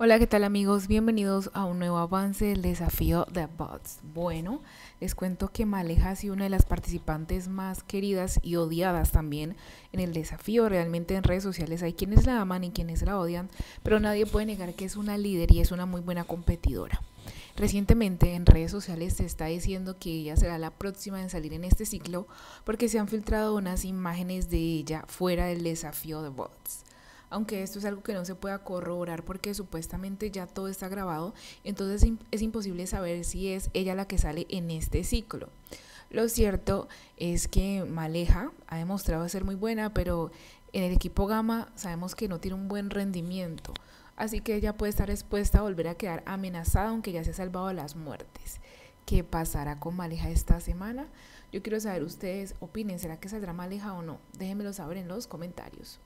Hola, ¿qué tal amigos? Bienvenidos a un nuevo avance del desafío de bots. Bueno, les cuento que Maleja ha sido una de las participantes más queridas y odiadas también en el desafío. Realmente en redes sociales hay quienes la aman y quienes la odian, pero nadie puede negar que es una líder y es una muy buena competidora. Recientemente en redes sociales se está diciendo que ella será la próxima en salir en este ciclo porque se han filtrado unas imágenes de ella fuera del desafío de bots aunque esto es algo que no se pueda corroborar porque supuestamente ya todo está grabado, entonces es imposible saber si es ella la que sale en este ciclo. Lo cierto es que Maleja ha demostrado ser muy buena, pero en el equipo Gama sabemos que no tiene un buen rendimiento, así que ella puede estar expuesta a volver a quedar amenazada aunque ya se ha salvado las muertes. ¿Qué pasará con Maleja esta semana? Yo quiero saber ustedes opinen, ¿será que saldrá Maleja o no? Déjenmelo saber en los comentarios.